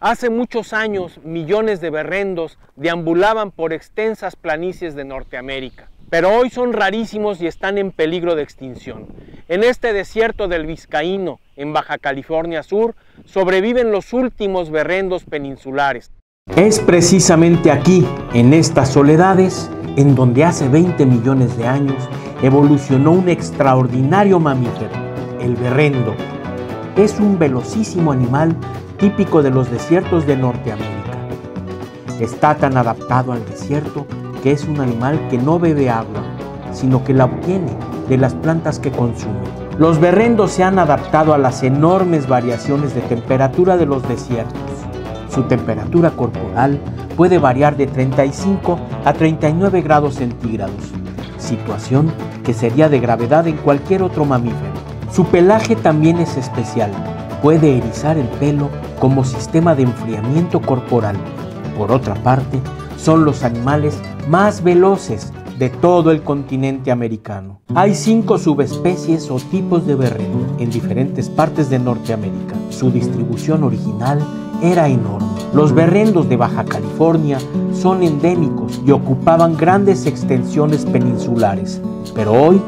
Hace muchos años, millones de berrendos deambulaban por extensas planicies de Norteamérica, pero hoy son rarísimos y están en peligro de extinción. En este desierto del Vizcaíno, en Baja California Sur, sobreviven los últimos berrendos peninsulares. Es precisamente aquí, en estas soledades, en donde hace 20 millones de años evolucionó un extraordinario mamífero, el berrendo. Es un velocísimo animal típico de los desiertos de Norteamérica. Está tan adaptado al desierto que es un animal que no bebe agua, sino que la obtiene de las plantas que consume. Los berrendos se han adaptado a las enormes variaciones de temperatura de los desiertos. Su temperatura corporal puede variar de 35 a 39 grados centígrados, situación que sería de gravedad en cualquier otro mamífero. Su pelaje también es especial, puede erizar el pelo como sistema de enfriamiento corporal. Por otra parte, son los animales más veloces de todo el continente americano. Hay cinco subespecies o tipos de berreno en diferentes partes de Norteamérica. Su distribución original era enorme. Los berrendos de Baja California son endémicos y ocupaban grandes extensiones peninsulares, pero hoy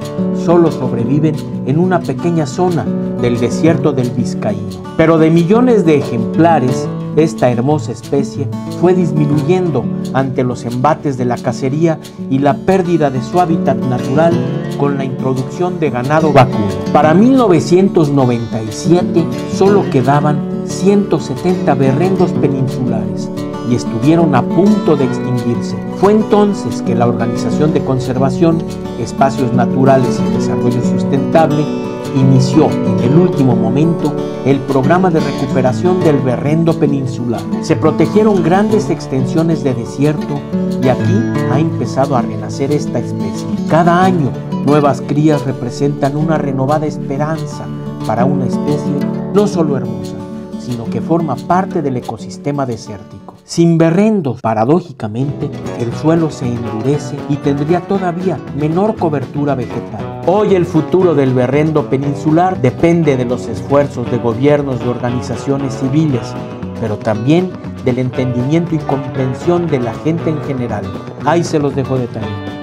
solo sobreviven en una pequeña zona del desierto del Vizcaíno. Pero de millones de ejemplares, esta hermosa especie fue disminuyendo ante los embates de la cacería y la pérdida de su hábitat natural con la introducción de ganado vacuno. Para 1997 solo quedaban 170 berrendos peninsulares y estuvieron a punto de extinguirse. Fue entonces que la Organización de Conservación, Espacios Naturales y Desarrollo Sustentable inició en el último momento el programa de recuperación del berrendo peninsular. Se protegieron grandes extensiones de desierto y aquí ha empezado a renacer esta especie. Cada año, nuevas crías representan una renovada esperanza para una especie no solo hermosa, sino que forma parte del ecosistema desértico. Sin berrendos, paradójicamente, el suelo se endurece y tendría todavía menor cobertura vegetal. Hoy el futuro del berrendo peninsular depende de los esfuerzos de gobiernos y organizaciones civiles, pero también del entendimiento y comprensión de la gente en general. Ahí se los dejo de tarea.